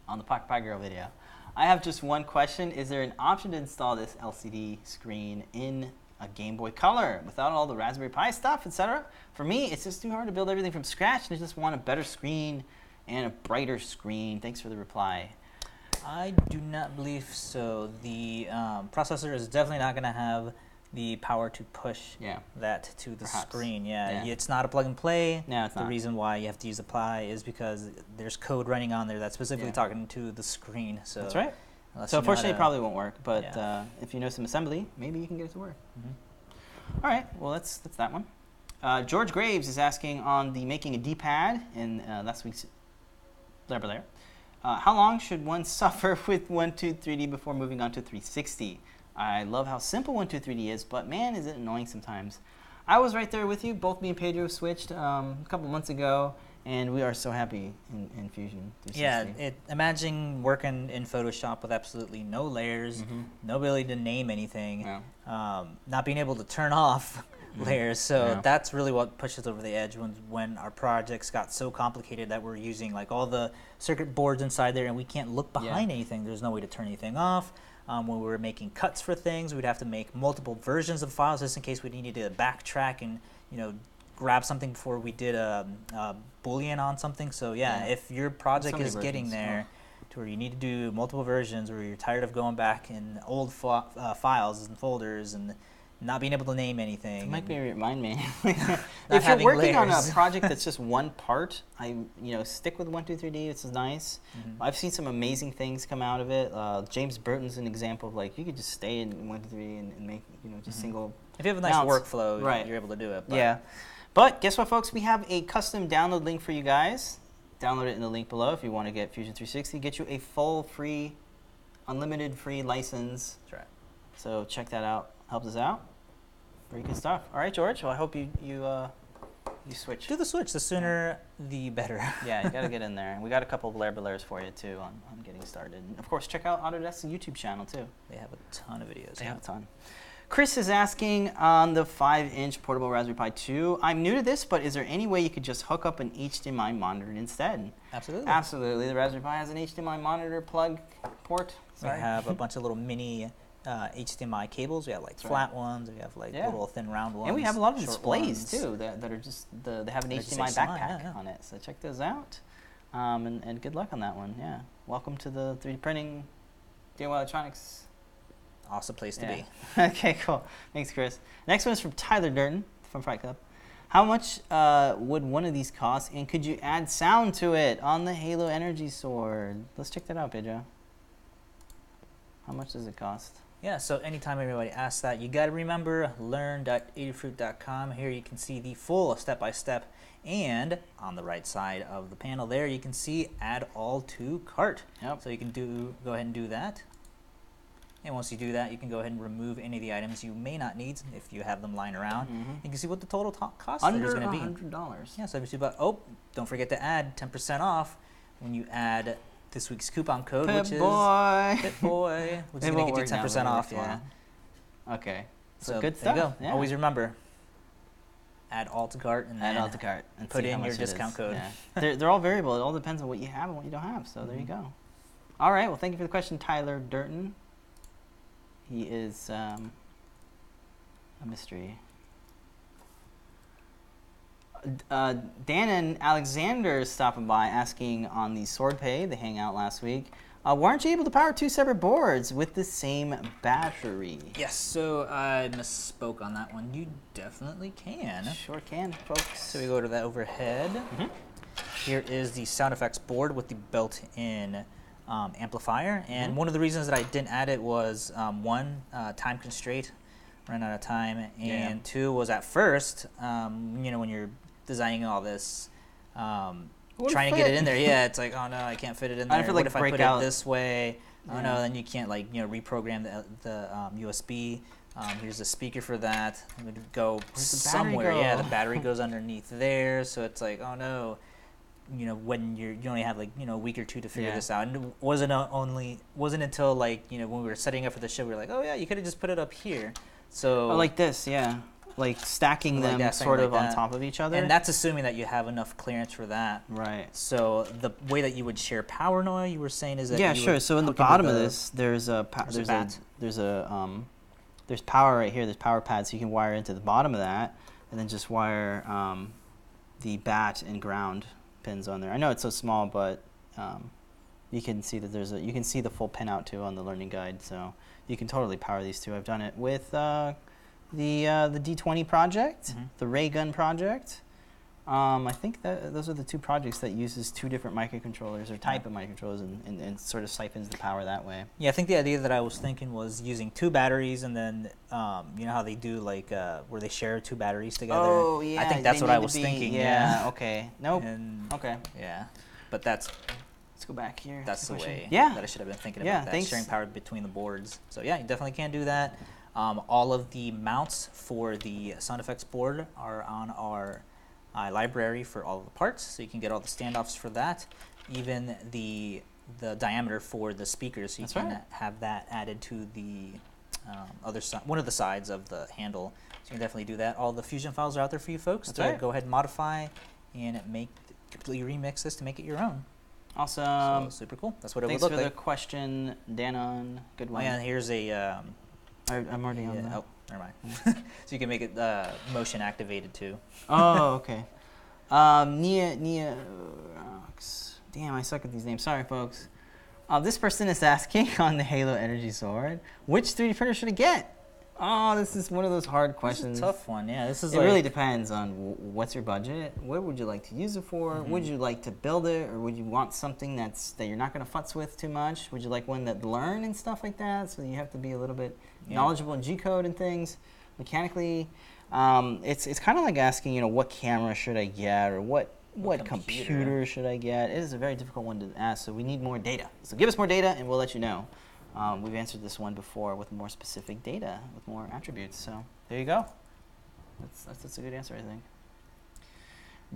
on the Pocket PiGRRL video. I have just one question. Is there an option to install this LCD screen in a Game Boy Color without all the Raspberry Pi stuff, etc.? For me, it's just too hard to build everything from scratch, and I just want a better screen and a brighter screen. Thanks for the reply. I do not believe so. The um, processor is definitely not going to have the power to push Yeah. that to the Perhaps. screen. Yeah, Yeah. it's not a plug and play. No, it's the not. reason why you have to use apply is because there's code running on there that's specifically Yeah. talking to the screen. So That's right. So you know how unfortunately, it probably won't work. But Yeah. uh, if you know some assembly, maybe you can get it to work. Mhm. All right. Well, that's that's that one. Uh, George Graves is asking on the making a D-pad in uh, last week's Layer by Layer. Uh, how long should one <laughs> suffer with 123D before moving on to 360? I love how simple 123D is, but man, is it annoying sometimes. I was right there with you. Both me and Pedro switched um, a couple months ago, and we are so happy in, in Fusion 360. Yeah, it, imagine working in Photoshop with absolutely no layers, Mhm. no ability to name anything, Yeah. um, not being able to turn <laughs> off Mhm. layers. So Yeah. that's really what pushes over the edge when when our projects got so complicated that we're using like all the circuit boards inside there and we can't look Yeah. behind anything. There's no way to turn anything off. Um, when we were making cuts for things, we'd have to make multiple versions of files just in case we needed to backtrack and you know grab something before we did a, a boolean on something. So yeah, Yeah. if your project many is getting versions, there to where you need to do multiple versions, or you're tired of going back in old fi- uh, files and folders and not being able to name anything. It might be remind me. <laughs> <laughs> if you're working on a project that's <laughs> just one part, I you know stick with one two three D. This is nice. Mhm. I've seen some amazing things come out of it. Uh, James Burton's an example of like you could just stay in one two three and, and make you know just Mhm. single. If you have a nice workflow, right. you're able to do it. But Yeah, but guess what, folks? We have a custom download link for you guys. Download it in the link below if you want to get Fusion 360. Get you a full free, unlimited free license. That's right. So check that out. Helps us out. Very good stuff. All right, George. Well, I hope you you uh, you switch. Do the switch. The sooner, the better. <laughs> yeah, you got to get in there. And we got a couple of Blair Belaires for you too on, on getting started. And of course, check out Autodesk's YouTube channel too. they have a ton of videos. They have a ton. Chris is asking on the 5-inch portable Raspberry Pi 2. I'm new to this, but is there any way you could just hook up an HDMI monitor instead? Absolutely. Absolutely. The Raspberry Pi has an HDMI monitor plug port. We have a <laughs> bunch of little mini uh, HDMI cables. We have like That's right. flat ones. We have like Yeah. little thin round ones. and we have a lot of displays ones. too that, that are just the, they have an They're HDMI HDMI, backpack yeah, yeah. on it. So check those out. Um, and, and good luck on that one. Yeah. Welcome to the 3D printing DIY Electronics Awesome place to Yeah. be. <laughs> okay, cool. Thanks, Chris. Next one is from Tyler Durden from Fright Club. How much uh, would one of these cost, and could you add sound to it on the Halo Energy Sword? Let's check that out, Pedro. How much does it cost? Yeah, so anytime everybody asks that, you got to remember learn.adafruit.com. Here you can see the full step by step, and on the right side of the panel there, you can see add all to cart. Yep. So you can do go ahead and do that. And once you do that, you can go ahead and remove any of the items you may not need if you have them lying around. Mhm. You can see what the total to- cost there is Under going to be. hundred dollars. Yeah, so if you see about oh, don't forget to add 10% off when you add this week's coupon code, Pip which is boy. <laughs> Pit Boy, <laughs> which is going to get you 10% but off. Yeah. Okay. So, So good stuff. go. Yeah. Always remember. Add all to cart and add all to cart and put in your is. discount code. Yeah. <laughs> they're, they're all variable. It all depends on what you have and what you don't have. So there you Mhm. go. All right. Well, thank you for the question, Tyler Durden. He is um, a mystery. Uh, Dan and Alexander stopping by asking on the Swordplay, the hangout last week. Uh, why aren't you able to power two separate boards with the same battery? Yes, so I misspoke on that one. You definitely can. Sure can, folks. So we go to that overhead. Mhm. Here is the sound effects board with the built-in um, amplifier. And Mhm. one of the reasons that I didn't add it was um, one, uh, time constraint, ran out of time, and Yeah. two was at first, um, you know, when you're designing all this, um, trying to get it in there. Yeah, it's like, oh no, I can't fit it in there. I feel what like if I put out- it this way? Oh no, then you can't like you know reprogram the the um, USB. Um, here's the speaker for that. It would go Where's the battery somewhere. Yeah, the battery <laughs> goes underneath there, so it's like, oh no, you know, when you're you only have like you know a week or two to figure Yeah. this out. And it wasn't only wasn't until like you know when we were setting up for the show, we were like, oh yeah, you could have just put it up here. So Oh, like this, yeah. like stacking Like them that, sort like of on top of each other. And that's assuming that you have enough clearance for that. right. So the way that you would share power, Noe, you were saying is that Yeah, sure. So in the bottom of this, there's a pa- there's a there's a, bat. there's a um, there's power right here. There's power pads, so you can wire into the bottom of that, and then just wire um, the bat and ground pins on there. I know it's so small, but um, you can see that there's a you can see the full pin out too on the learning guide. So you can totally power these two. I've done it with uh, the uh, the D20 project, Mhm. the Ray Gun project. Um, I think that those are the two projects that uses two different microcontrollers or type of microcontrollers and, and, and sort of siphons the power that way. Yeah, I think the idea that I was thinking was using two batteries and then, um, you know how they do like uh, where they share two batteries together. Oh yeah, I think that's what I was thinking. Yeah. Yeah. Okay. Nope. And, Okay. Yeah, but that's Let's go back here. that's the Good way Yeah. that I should have been thinking Yeah, about that thanks. sharing power between the boards. So yeah, you definitely can do that. Um, all of the mounts for the sound effects board are on our library for all of the parts, so you can get all the standoffs for that. Even the the diameter for the speakers, so you That's can right. have that added to the um, other side, one of the sides of the handle. So you can definitely do that. All the fusion files are out there for you folks That's to right. go ahead and modify and make completely remix this to make it your own. Awesome. so super cool. That's what it Thanks would for look the like. question, Danon. Good Oh one. yeah, and here's a. Um, I, I'm already on yeah, that. oh, never mind. <laughs> so you can make it uh, motion activated too. Oh, <laughs> okay. Um, Nia, Nia, Rox. Damn, I suck at these names. Sorry, folks. Uh, this person is asking <laughs> on the Halo Energy Sword, which 3D printer should I get? Oh, this is one of those hard questions. This is a tough one. Yeah, this is It like, really depends on w- what's your budget. What would you like to use it for? Mhm. Would you like to build it, or would you want something that's that you're not going to futz with too much? Would you like one that learn and stuff like that? So you have to be a little bit Yeah. knowledgeable in G code and things mechanically. Um, it's it's kind of like asking, you know, what camera should I get, or what what, What computer. computer? should I get? It is a very difficult one to ask. So we need more data. So give us more data, and we'll let you know. Um, we've answered this one before with more specific data, with more attributes. So there you go. That's, that's, that's a good answer, I think.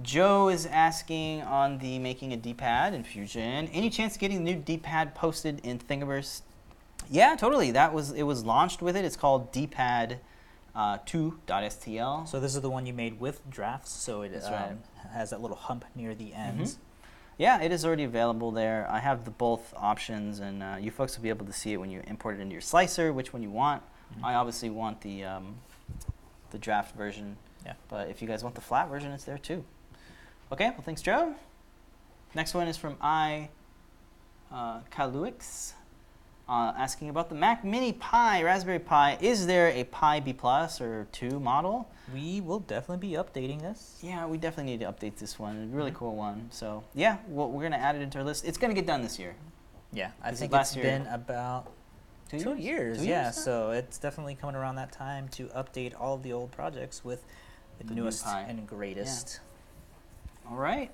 Joe is asking on the making a D-pad in Fusion. Any chance of getting the new D-pad posted in Thingiverse? Yeah, totally. That was it was launched with it. It's called D-pad uh, 2.stl. So this is the one you made with drafts. So it um, right. has that little hump near the ends. Yeah, it is already available there. I have the both options, and uh, you folks will be able to see it when you import it into your slicer, which one you want. Mhm. I obviously want the um, the draft version, Yeah. but if you guys want the flat version, it's there too. Okay, well, thanks, Joe. Next one is from I uh, Kaluix, uh, asking about the Mac Mini Pi, Raspberry Pi. Is there a Pi B Plus or 2 model? We will definitely be updating this. Yeah, we definitely need to update this one. Really Mhm. cool one. So, yeah, well, we're going to add it into our list. It's going to get done this year. Yeah, I think last it's year? been about Two, two years. Two yeah, years so it's definitely coming around that time to update all of the old projects with the, The newest Pi. and greatest. All right.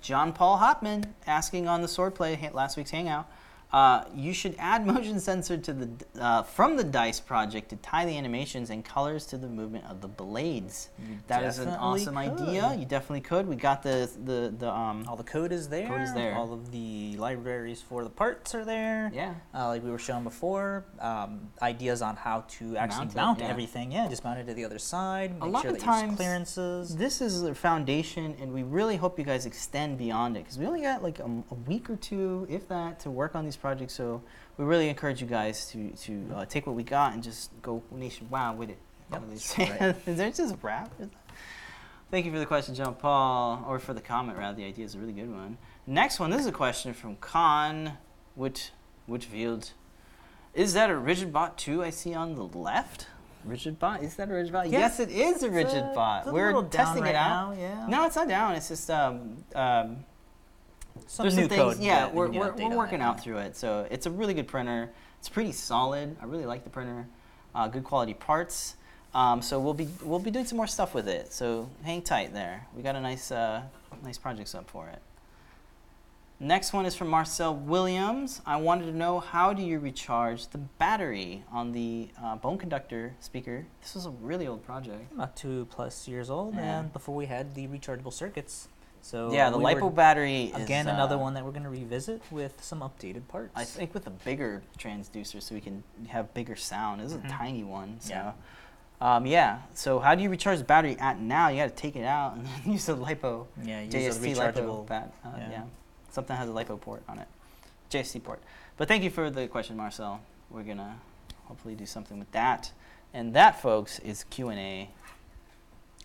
John Paul Hopman asking on the Swordplay last week's Hangout. Uh, you should add <laughs> motion sensor to the uh, from the Dice project to tie the animations and colors to the movement of the blades. You That is an awesome could. idea. You definitely could. We got the the the um. All the code is there. Code is there. All of the libraries for the parts are there. Yeah. Uh, like we were showing before, um, ideas on how to actually Mount mount, it, yeah. everything. Yeah, just mount it to the other side. Make lot sure of times- clearances. This is the foundation, and we really hope you guys extend beyond it because we only got like a, a week or two, if that, to work on these projects. So we really encourage you guys to to uh, take what we got and just go nationwide with it. Yep, What do they that's say? right. <laughs> is there just rap? Thank you for the question, John Paul, or for the comment. Rather, the idea is a really good one. Next one. This is a question from Con Whit Whitfield. Is that a RigidBot too? I see on the left? RigidBot? Is that a RigidBot? Yes, it is a rigid a- bot. We're testing right it out. now, yeah. No, it's not down. It's just um, um, some there's new some things. code. yeah, that we we're, we're, we're working it. out through it. So it's a really good printer. It's pretty solid. I really like the printer. Uh, good quality parts. Um, so we'll be we'll be doing some more stuff with it. So hang tight there. We got a nice uh, nice projects up for it. Next one is from Marcel Williams. I wanted to know how do you recharge the battery on the uh, bone conductor speaker? This was a really old project. About two plus years old, Yeah. and before we had the rechargeable circuits. So yeah, the we lipo battery is Again, another uh, one that we're going to revisit with some updated parts. I think with a bigger transducer, so we can have bigger sound. This is Mhm. a tiny one, so Yeah. Um, yeah. So how do you recharge the battery at now? You got to take it out and then <laughs> use the lipo Yeah, use JST a lipo rechargeable. bat. Uh, yeah. yeah. Something has a lipo port on it. JST port. But thank you for the question, Marcel. We're gonna hopefully do something with that. And that, folks, is Q and A.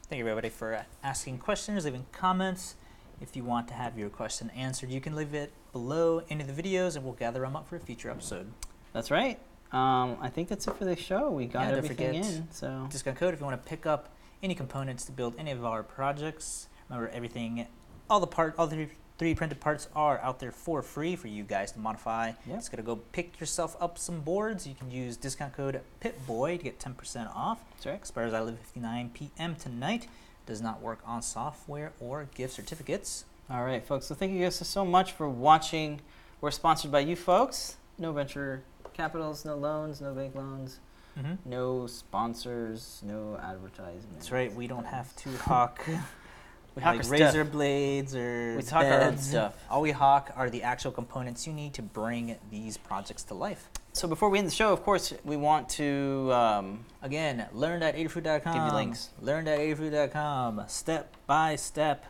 Thank you everybody for asking questions, leaving comments. If you want to have your question answered, you can leave it below any of the videos, and we'll gather them up for a future episode. That's right. Um, I think that's it for the show. We got Yeah, everything forget in. So Discount code if you want to pick up any components to build any of our projects. Remember, everything, all the part, all the 3D printed parts are out there for free for you guys to modify. Yep. Just gotta go pick yourself up some boards. You can use discount code PITBOY to get 10% off. that's right. Expires at 11:59 p.m. tonight. Does not work on software or gift certificates. All right, folks. So thank you guys so much for watching. We're sponsored by you folks. No venture capitals, no loans, no bank loans, Mm-hmm. no sponsors, no advertisements. That's right. We don't have to hawk <laughs> We hawk like our stuff. razor blades or We talk our own beds. stuff. All we hawk are the actual components you need to bring these projects to life. So before we end the show, of course, we want to um, Again, learn.adafruit.com. Give you links. Learn.adafruit.com. Step by step.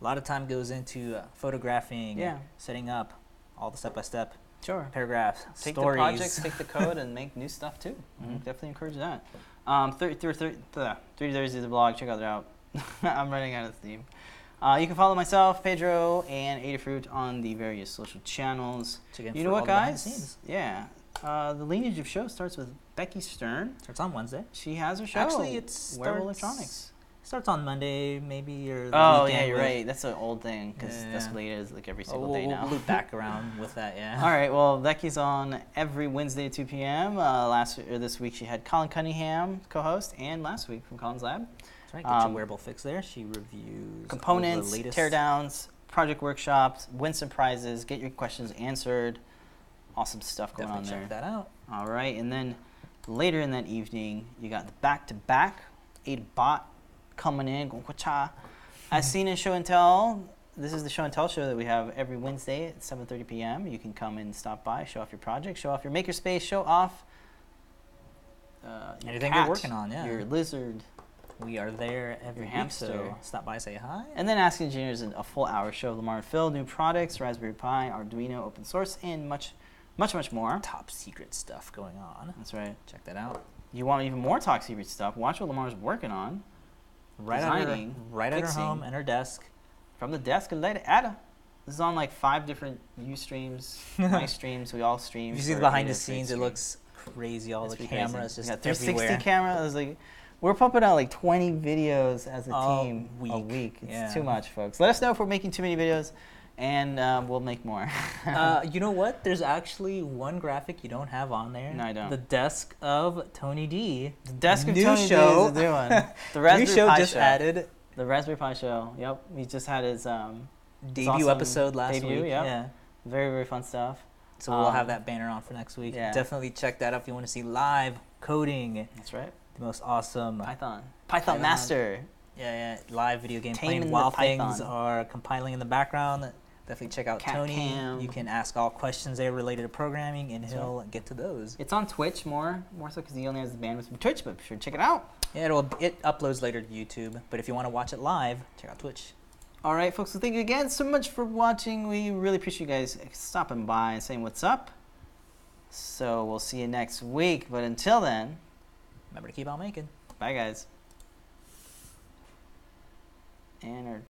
A lot of time goes into uh, photographing, Yeah. setting up, all the step by step sure paragraphs, take stories. the projects, take the code, and <laughs> make new stuff too. Mhm, Mhm. Definitely encourage that. Um, thir- thir- thir- th- three Thursdays the blog. Check out it <laughs> out. I'm running out of steam. Uh, you can follow myself, Pedro, and Adafruit on the various social channels. You know what, the behind the guys? Yeah. Uh, the lineage of show starts with Becky Stern. Starts on Wednesday. She has her show. Actually, it's Wearable Electronics. Starts on Monday, maybe, or the Oh yeah, you're with- right. That's an old thing because Yeah. Escalade is like every Oh, single we'll, day we'll now. loop back around <laughs> with that, yeah. All right. Well, Becky's on every Wednesday at 2 p.m. Uh, last or this week she had Collin Cunningham co-host, and last week from Collin's Lab, That's right. Get Um, your wearable fix there. She reviews components, teardowns, project workshops, win some prizes, get your questions answered. Awesome stuff going Definitely on there. check that out. All right, and then later in that evening, you got the back-to-back eight bot coming in. going kwa-cha. As <laughs> seen in Show and Tell, this is the Show and Tell show that we have every Wednesday at 7:30 p.m. You can come and stop by, show off your project, show off your makerspace, show off uh, your Anything you're working on, yeah. your lizard, We are there every week, hamster. so stop by, say hi. and then Ask Engineers in a full hour show of Limor and Phil, new products, Raspberry Pi, Arduino, open source, and much, much, much more. top secret stuff going on. That's right. Check that out. You want even more talk secret stuff? Watch what Limor's working on. Right at her, Designing, right at her home and her desk. from the desk and let it at her. This is on like five different U streams, <laughs> my streams. We all stream. If you see the behind the scenes, it looks crazy. All It's the pretty crazy. cameras just got 360 everywhere. cameras. Like, we're pumping out like 20 videos as a A team a week. week. It's Yeah. too much, folks. Let us know if we're making too many videos, and um, we'll make more. <laughs> uh, you know what? There's actually one graphic you don't have on there. No, I don't. The desk of Tony D. the desk of new Tony D show. is a new one. <laughs> The New show Pi just show. added The Raspberry Pi show. Yep, he just had his um, debut awesome episode last debut, week. yep. Yeah. very very fun stuff. So we'll have Um, that banner on for next week. yeah. Definitely check that out if you want to see live coding, That's right. the most awesome. Python. Python Python. Master. Yeah, yeah, live video game Taming playing while things are compiling in the background. Definitely check out Cat Tony. cam. You can ask all questions there related to programming, and he'll get to those. It's on Twitch more, more so because he only has the bandwidth for Twitch, but be sure to check it out. Yeah, it'll it uploads later to YouTube, but if you want to watch it live, check out Twitch. All right, folks. So thank you again so much for watching. We really appreciate you guys stopping by and saying what's up. So we'll see you next week. But until then, Remember to keep on making. bye, guys. And our